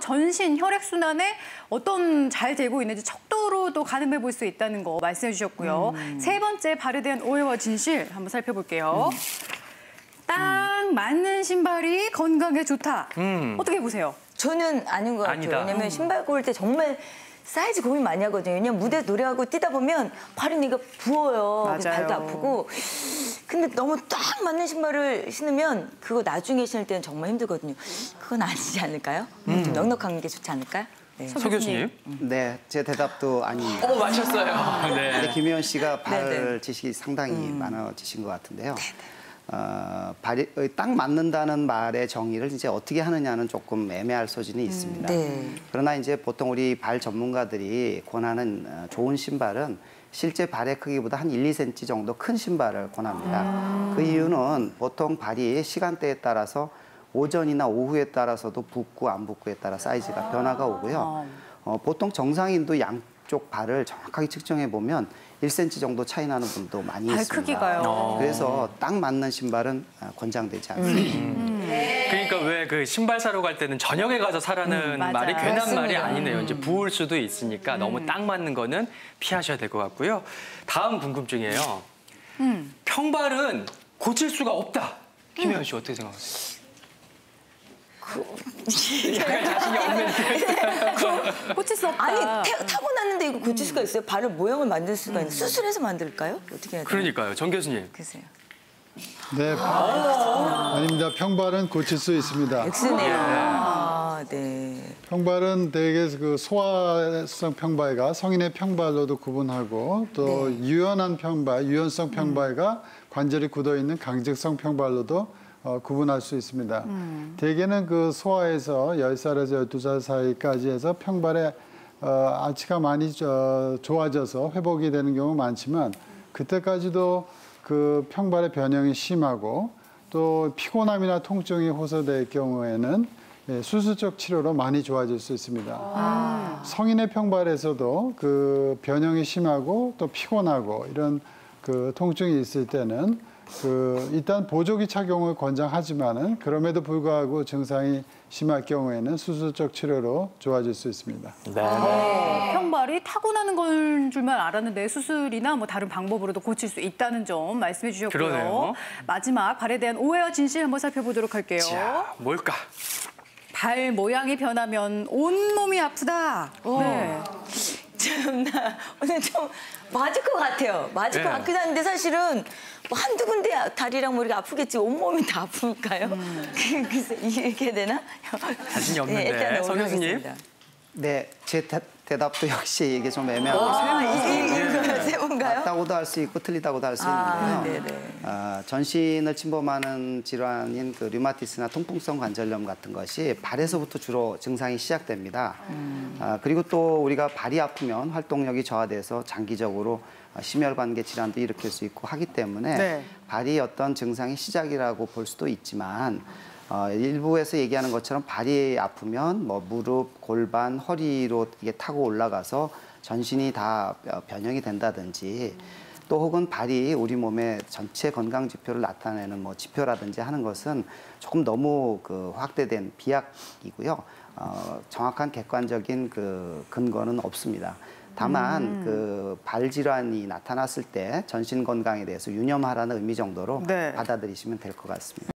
전신 혈액 순환에 어떤 잘 되고 있는지 척도로도 가늠해 볼 수 있다는 거 말씀해 주셨고요. 세 번째 발에 대한 오해와 진실 한번 살펴볼게요. 딱 맞는 신발이 건강에 좋다. 음. 어떻게 보세요? 저는 아닌 것 같아요. 아니다. 왜냐면 신발 고를 때 정말 사이즈 고민 많이 하거든요. 왜냐면 무대 노래하고 뛰다 보면 발은 이거 부어요. 그래서 맞아요. 발도 아프고. 근데 너무 딱 맞는 신발을 신으면 그거 나중에 신을 때는 정말 힘들거든요. 그건 아니지 않을까요? 좀 넉넉한 게 좋지 않을까요? 네. 서 교수님. 네, 제 대답도 아닙니다. 어, 맞췄어요. 근데 네. 김혜원 씨가 발 네네. 지식이 상당히 많아지신 것 같은데요. 어, 발이 딱 맞는다는 말의 정의를 이제 어떻게 하느냐는 조금 애매할 소지는 있습니다. 네. 그러나 이제 보통 우리 발 전문가들이 권하는 어, 좋은 신발은 실제 발의 크기보다 한 1, 2cm 정도 큰 신발을 권합니다. 그 이유는 보통 발이 시간대에 따라서 오전이나 오후에 따라서도 붓고 안 붓고에 따라 사이즈가 변화가 오고요. 어, 보통 정상인도 양쪽 발을 정확하게 측정해 보면 1cm 정도 차이 나는 분도 많이 발 있습니다. 크기가요. 그래서 딱 맞는 신발은 아, 권장되지 않습니다. 그러니까 왜 그 신발 사러 갈 때는 저녁에 가서 사라는 맞아요. 말이 괜한 맞습니다. 말이 아니네요. 이제 부을 수도 있으니까 너무 딱 맞는 거는 피하셔야 될 것 같고요. 다음 궁금증이에요. 평발은 고칠 수가 없다. 김혜연 씨 어떻게 생각하세요? 약간 자신이 없는. 고칠 수 없다. 아니 태- 타고났는데 이거 고칠 수가 있어요? 발을 모형을 만들 수가 있는 수술해서 만들까요? 어떻게 해야 돼요? 그러니까요, 정 교수님. 글쎄요. 네. 아닙니다. 평발은 고칠 수 있습니다. X네요. 아, 네. 평발은 대개 그 소화성 평발과 성인의 평발로도 구분하고 또 유연한 평발, 유연성 평발과 관절이 굳어 있는 강직성 평발로도 어, 구분할 수 있습니다. 대개는 그 소아에서 10살에서 12살 사이까지 해서 평발에 어, 아치가 많이 저, 좋아져서 회복이 되는 경우 많지만 그때까지도 그 평발의 변형이 심하고 또 피곤함이나 통증이 호소될 경우에는 예, 수술적 치료로 많이 좋아질 수 있습니다. 성인의 평발에서도 그 변형이 심하고 또 피곤하고 이런 그 통증이 있을 때는 그 일단 보조기 착용을 권장하지만은 그럼에도 불구하고 증상이 심할 경우에는 수술적 치료로 좋아질 수 있습니다. 네. 평발이 타고나는 건 줄만 알았는데 수술이나 뭐 다른 방법으로도 고칠 수 있다는 점 말씀해 주셨고요. 그러네요. 마지막 발에 대한 오해와 진실 한번 살펴보도록 할게요. 자, 뭘까? 발 모양이 변하면 온 몸이 아프다. 네. 참나 오늘 좀 맞을 것 같아요. 맞을 것 네. 같기도 한데 사실은 뭐 한두 군데 다리랑 머리가 아프겠지 온몸이 다 아플까요? 글쎄 이렇게 해야 되나? 자신이 없는데. 네, 일단 서 교수님. 네, 제 대, 대답도 역시 이게 좀 애매하고 아, 분가요? 맞다고도 할 수 있고 틀리다고도 할 수 아, 있는데요. 아, 전신을 침범하는 질환인 그 류마티스나 통풍성 관절염 같은 것이 발에서부터 주로 증상이 시작됩니다. 아, 그리고 또 우리가 발이 아프면 활동력이 저하돼서 장기적으로 아, 심혈관계 질환도 일으킬 수 있고 하기 때문에 네. 발이 어떤 증상의 시작이라고 볼 수도 있지만 어, 일부에서 얘기하는 것처럼 발이 아프면 뭐 무릎, 골반, 허리로 이게 타고 올라가서 전신이 다 어, 변형이 된다든지 또 혹은 발이 우리 몸의 전체 건강 지표를 나타내는 뭐 지표라든지 하는 것은 조금 너무 그 확대된 비약이고요. 어, 정확한 객관적인 그 근거는 없습니다. 다만 그발 질환이 나타났을 때 전신 건강에 대해서 유념하라는 의미 정도로 네. 받아들이시면 될 것 같습니다.